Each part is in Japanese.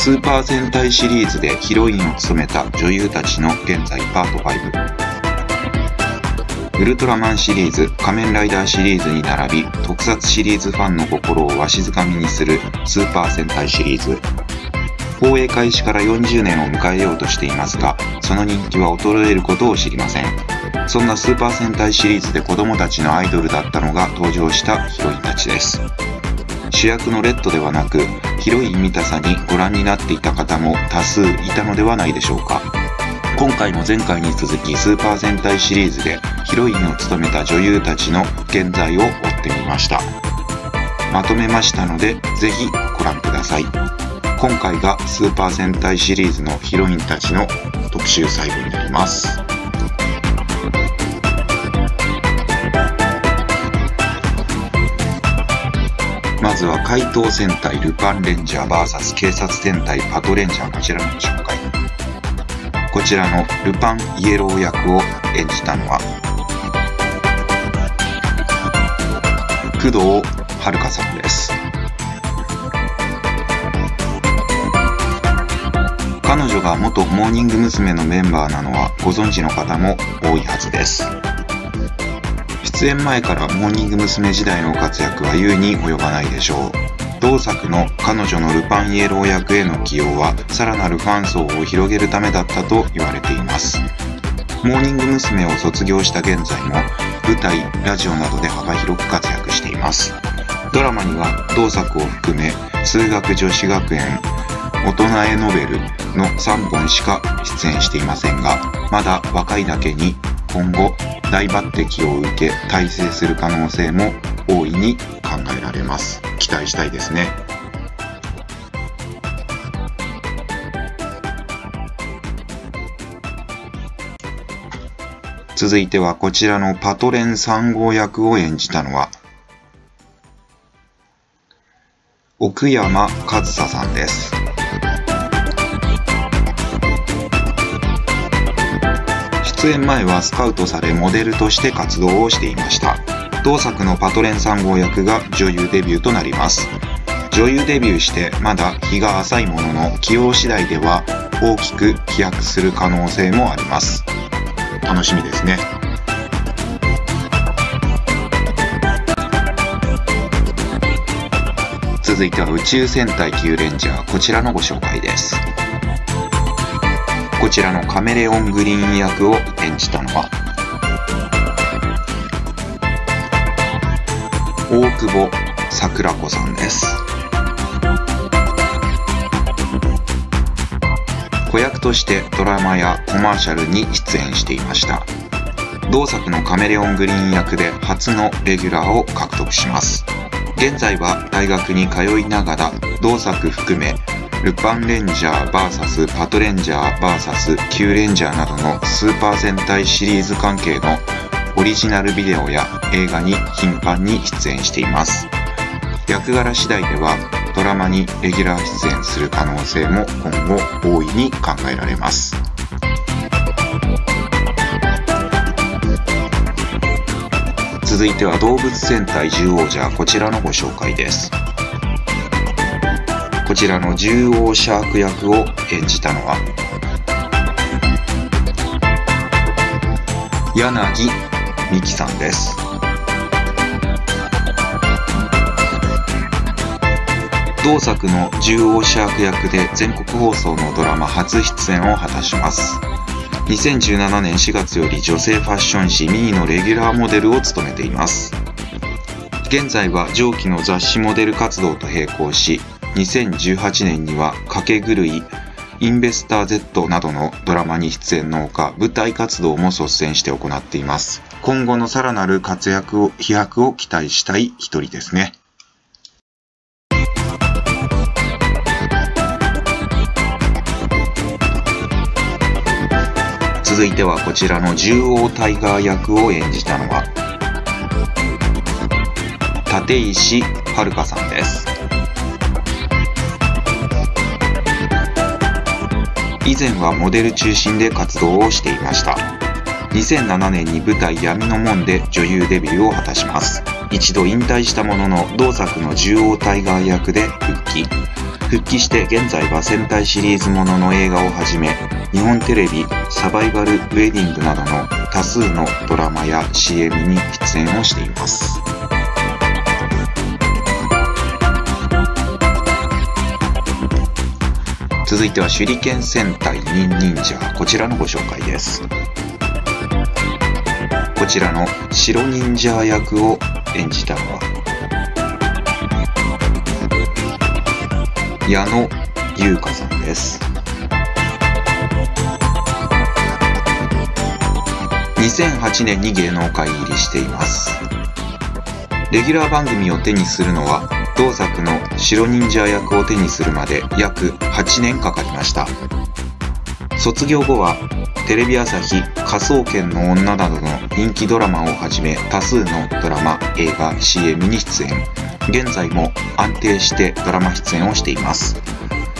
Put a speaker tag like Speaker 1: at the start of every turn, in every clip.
Speaker 1: スーパー戦隊シリーズでヒロインを務めた女優たちの現在パート5ウルトラマンシリーズ仮面ライダーシリーズに並び特撮シリーズファンの心をわしづかみにするスーパー戦隊シリーズ。放映開始から40年を迎えようとしていますがその人気は衰えることを知りません。そんなスーパー戦隊シリーズで子供たちのアイドルだったのが登場したヒロインたちです。主役のレッドではなく広い見たさにご覧になっていた方も多数いたのではないでしょうか。今回も前回に続きスーパー戦隊シリーズでヒロインを務めた女優たちの現在を追ってみました。まとめましたのでぜひご覧ください。今回がスーパー戦隊シリーズのヒロインたちの特集最後になります。まずは怪盗戦隊ルパンレンジャー VS 警察戦隊パトレンジャーこちらの紹介こちらのルパンイエロー役を演じたのは工藤遥さんです彼女が元モーニング娘。のメンバーなのはご存知の方も多いはずです出演前からモーニング娘。時代の活躍は優に及ばないでしょう同作の彼女のルパンイエロー役への起用はさらなるファン層を広げるためだったと言われていますモーニング娘。を卒業した現在も舞台ラジオなどで幅広く活躍していますドラマには同作を含め数学女子学園大人へノベルの3本しか出演していませんがまだ若いだけに今後大抜擢を受け大成する可能性も大いに考えられます。期待したいですね。続いてはこちらのパトレン3号役を演じたのは奥山和沙さんです。出演前はスカウトされモデルとして活動をしていました。同作のパトレン3号役が女優デビューとなります。女優デビューしてまだ日が浅いものの起用次第では大きく飛躍する可能性もあります。楽しみですね。続いては宇宙戦隊キューレンジャーこちらのご紹介です。こちらのカメレオングリーン役を演じたのは大久保桜子さんです。子役としてドラマやコマーシャルに出演していました。同作のカメレオングリーン役で初のレギュラーを獲得します。現在は大学に通いながら同作含めルパンレンジャー VS パトレンジャー VS キューレンジャーなどのスーパー戦隊シリーズ関係のオリジナルビデオや映画に頻繁に出演しています。役柄次第ではドラマにレギュラー出演する可能性も今後大いに考えられます。続いては動物戦隊獣王者こちらのご紹介です。こちらの獣王シャーク役を演じたのは柳美樹さんです。同作の獣王シャーク役で全国放送のドラマ初出演を果たします。2017年4月より女性ファッション誌ミーのレギュラーモデルを務めています。現在は上記の雑誌モデル活動と並行し2018年には「かけ狂い」「インベスター Z」などのドラマに出演のほか舞台活動も率先して行っています。今後のさらなる活躍を飛躍を期待したい一人ですね。続いてはこちらの獣王タイガー役を演じたのは立石遥さんです。以前はモデル中心で活動をしていました。2007年に舞台闇の門で女優デビューを果たします。一度引退したものの同作の獣王タイガー役で復帰。復帰して現在は戦隊シリーズものの映画をはじめ日本テレビサバイバルウェディングなどの多数のドラマや CM に出演をしています。続いては手裏剣戦隊ニン忍者こちらのご紹介です。こちらの白忍者役を演じたのは矢野優香さんです。2008年に芸能界入りしています。レギュラー番組を手にするのは同作の白忍者役を手にするまで約8年かかりました。卒業後はテレビ朝日「科捜研の女」などの人気ドラマをはじめ多数のドラマ映画 CM に出演。現在も安定してドラマ出演をしています。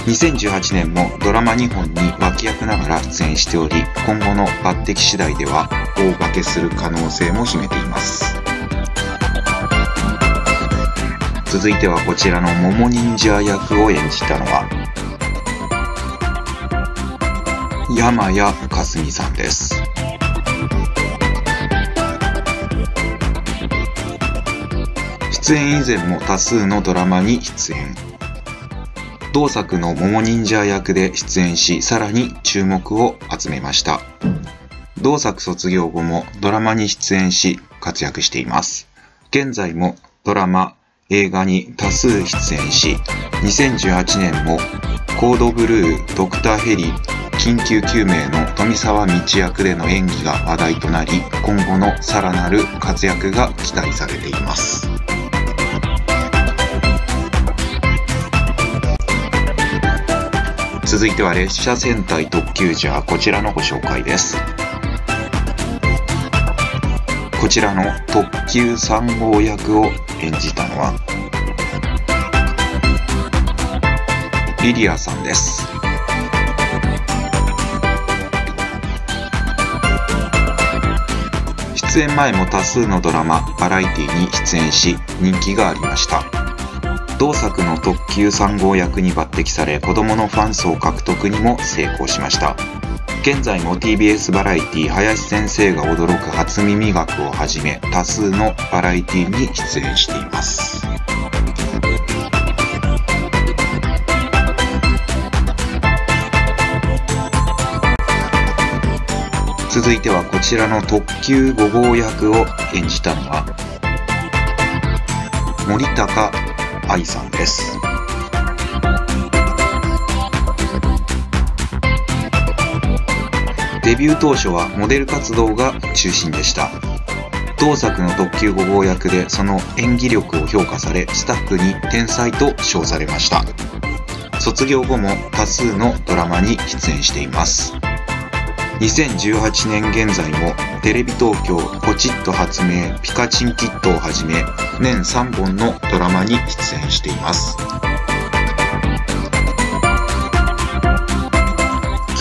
Speaker 1: 2018年もドラマ2本に脇役ながら出演しており今後の抜擢次第では大化けする可能性も秘めています。続いてはこちらの桃忍者役を演じたのは山谷かすみさんです出演以前も多数のドラマに出演同作の桃忍者役で出演し、さらに注目を集めました。同作卒業後もドラマに出演し活躍しています。現在もドラマ、映画に多数出演し、2018年もコードブルー、ドクターヘリ、緊急救命の富沢道役での演技が話題となり、今後のさらなる活躍が期待されています。続いては列車戦隊特急ジャーこちらのご紹介ですこちらの特急3号役を演じたのはリリアさんです。出演前も多数のドラマバラエティに出演し人気がありました。同作の特急3号役に抜擢され子供のファン層獲得にも成功しました。現在も TBS バラエティ林先生が驚く初耳学をはじめ多数のバラエティに出演しています。続いてはこちらの特急5号役を演じたのは森高愛さんです。デビュー当初はモデル活動が中心でした。同作の特急5号役でその演技力を評価されスタッフに天才と称されました。卒業後も多数のドラマに出演しています。2018年現在もテレビ東京ポチッと発明ピカチンキットをはじめ年3本のドラマに出演しています。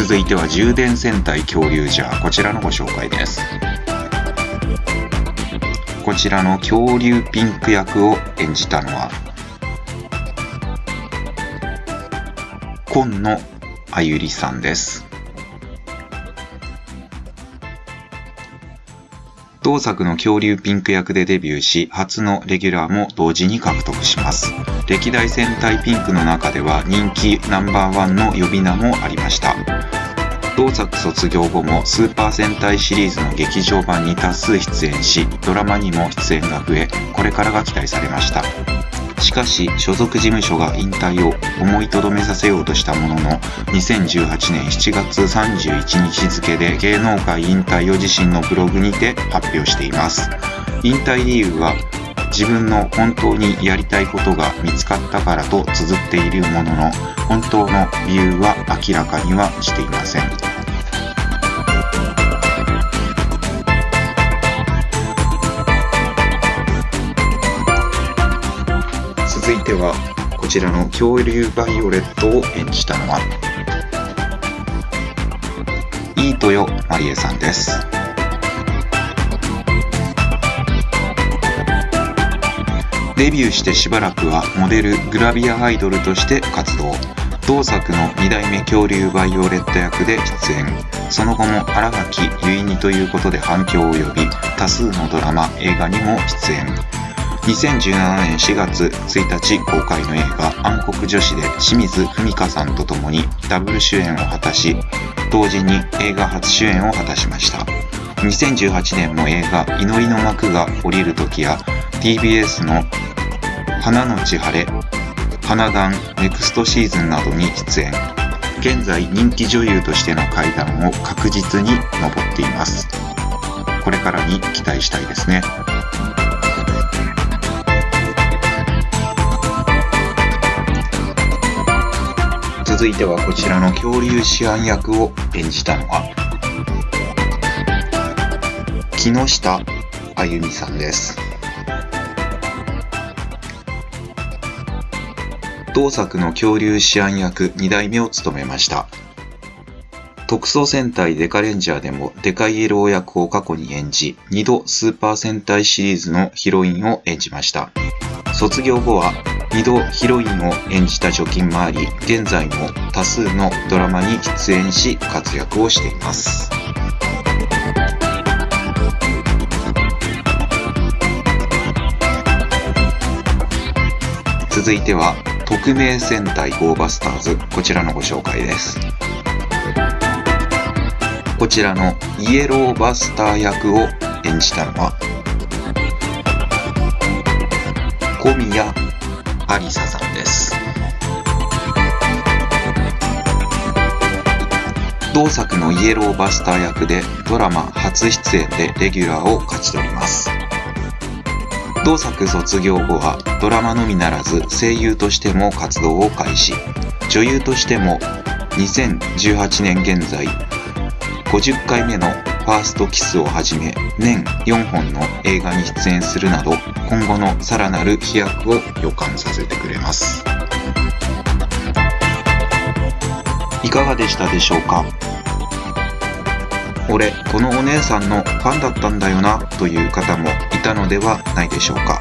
Speaker 1: 続いては充電戦隊恐竜ジャーこちらのご紹介ですこちらの恐竜ピンク役を演じたのは今野あゆりさんです同作の恐竜ピンク役でデビューし、初のレギュラーも同時に獲得します。歴代戦隊ピンクの中では人気ナンバーワンの呼び名もありました。同作卒業後もスーパー戦隊シリーズの劇場版に多数出演し、ドラマにも出演が増え、これからが期待されました。しかし所属事務所が引退を思いとどめさせようとしたものの2018年7月31日付で芸能界引退を自身のブログにて発表しています引退理由は自分の本当にやりたいことが見つかったからと綴っているものの本当の理由は明らかにはしていません。続いてはこちらの恐竜バイオレットを演じたのは飯豊まりえさんです。デビューしてしばらくはモデルグラビアアイドルとして活動。同作の2代目恐竜バイオレット役で出演。その後も新垣結衣にということで反響を呼び多数のドラマ映画にも出演。2017年4月1日公開の映画「暗黒女子」で清水文香さんと共にダブル主演を果たし同時に映画初主演を果たしました。2018年も映画「祈りの幕が降りる時や TBS の「花の千晴れ」「花壇ネクストシーズン」などに出演。現在人気女優としての階段を確実に上っています。これからに期待したいですね。続いてはこちらの恐竜思案役を演じたのは木下あゆみさんです。同作の恐竜思案役2代目を務めました。特捜戦隊デカレンジャーでもデカイエロー役を過去に演じ2度スーパー戦隊シリーズのヒロインを演じました。卒業後は2度ヒロインを演じた貯金もあり現在も多数のドラマに出演し活躍をしています。続いては匿名戦隊ゴーバスターズ。こちらのご紹介です。こちらのイエローバスター役を演じたのは小宮ありささんです。同作のイエローバスター役でドラマ初出演でレギュラーを勝ち取ります。同作卒業後はドラマのみならず声優としても活動を開始。女優としても2018年現在50回目のファーストキスをはじめ年4本の映画に出演するなど今後のさらなる飛躍を予感させてくれます。いかがでしたでしょうか？俺このお姉さんのファンだったんだよなという方もいたのではないでしょうか。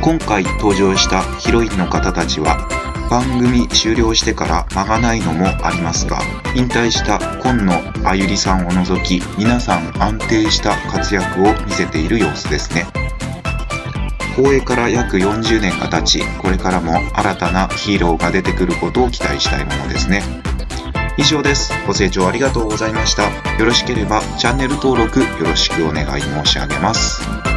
Speaker 1: 今回登場したヒロインの方たちは番組終了してから間がないのもありますが引退した今野あゆりさんを除き皆さん安定した活躍を見せている様子ですね。放映から約40年が経ちこれからも新たなヒーローが出てくることを期待したいものですね。以上です。ご清聴ありがとうございました。よろしければチャンネル登録よろしくお願い申し上げます。